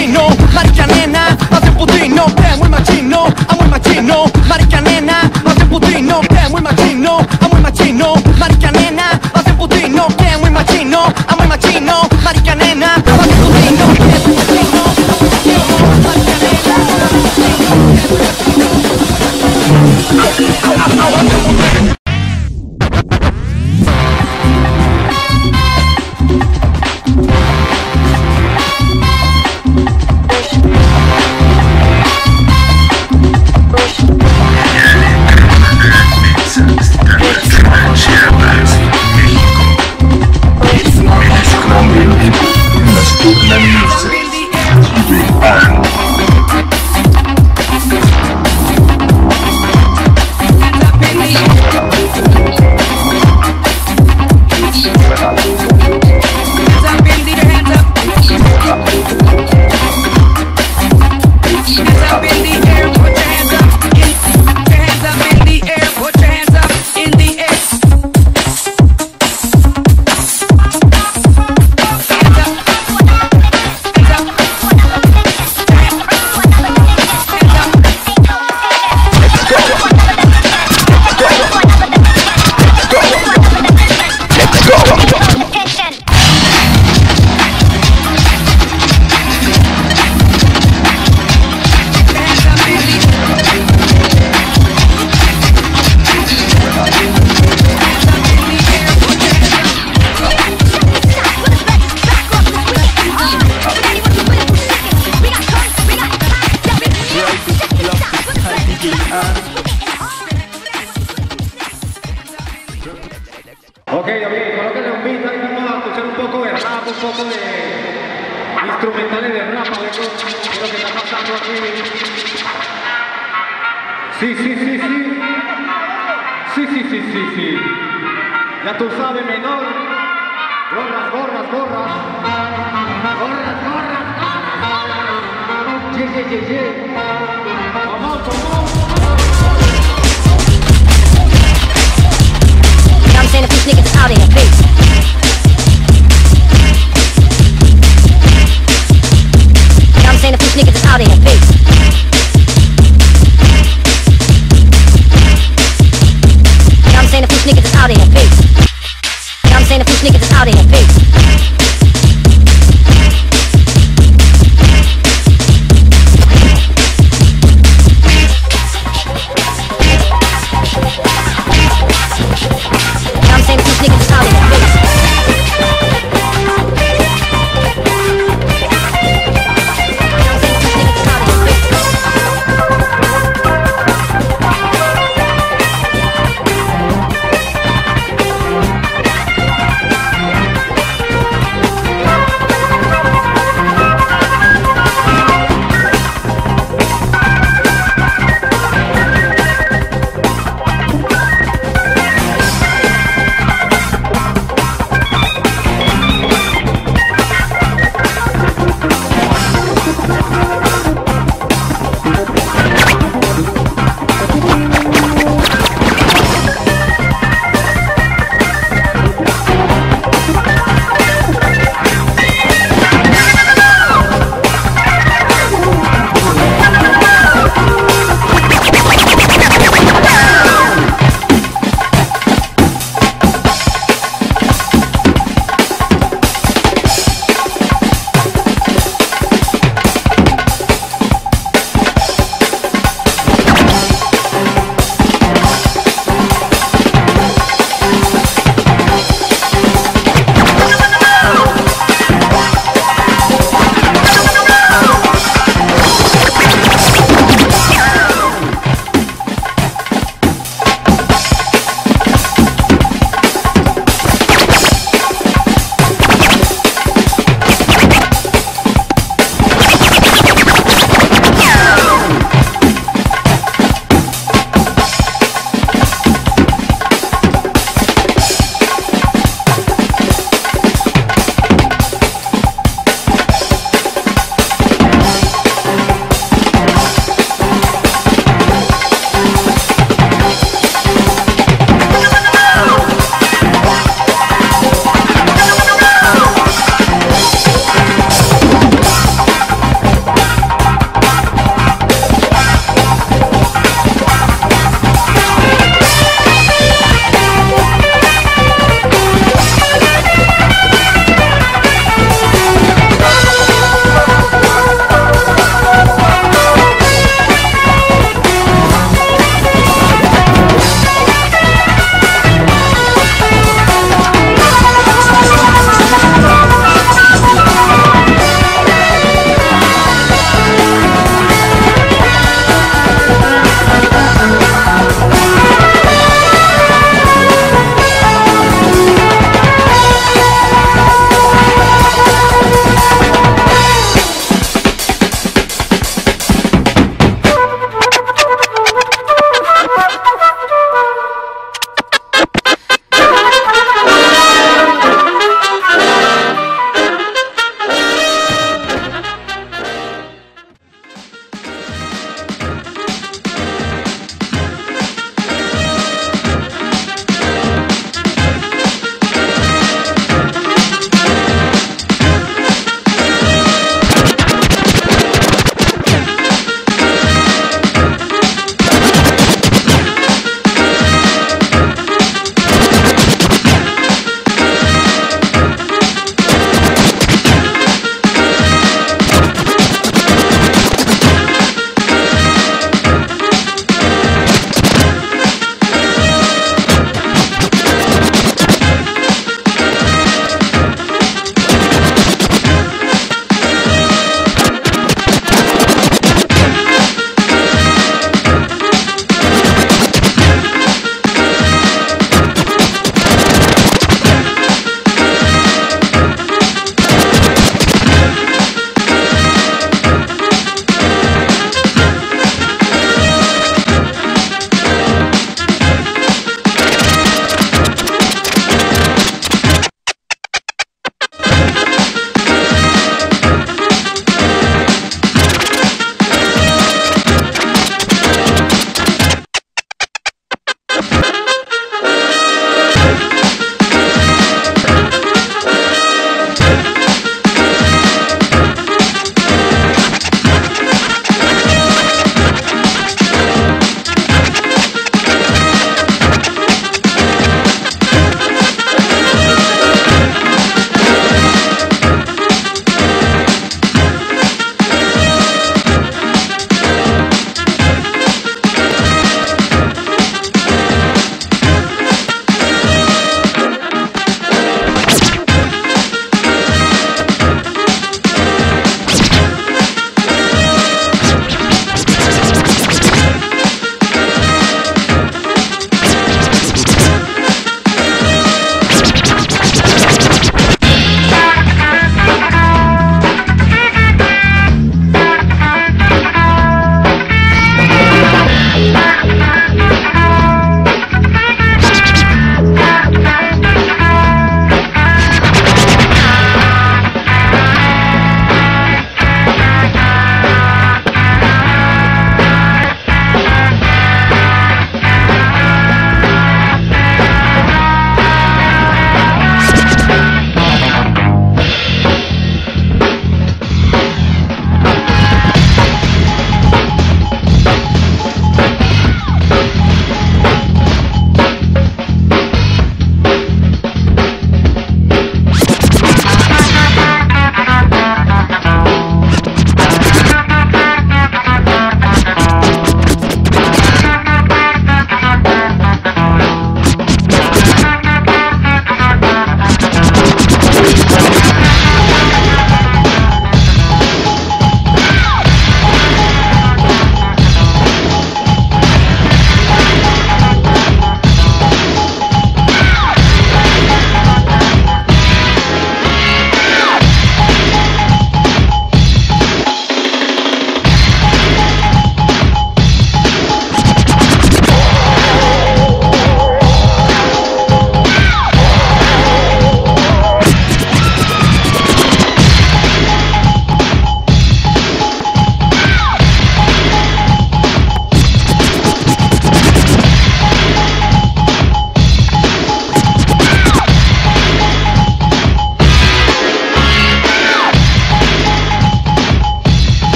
putino, nena, hace putino, Ok, ok, colóquenle un beat ahí, vamos a escuchar un poco de rap, un poco de instrumentales de rap, a ver qué lo que está pasando aquí. Sí, sí, sí, sí. Sí, sí, sí, sí, sí. Ya tú sabes, menor. Gorras, gorras, gorras. Gorras, gorras, gorras.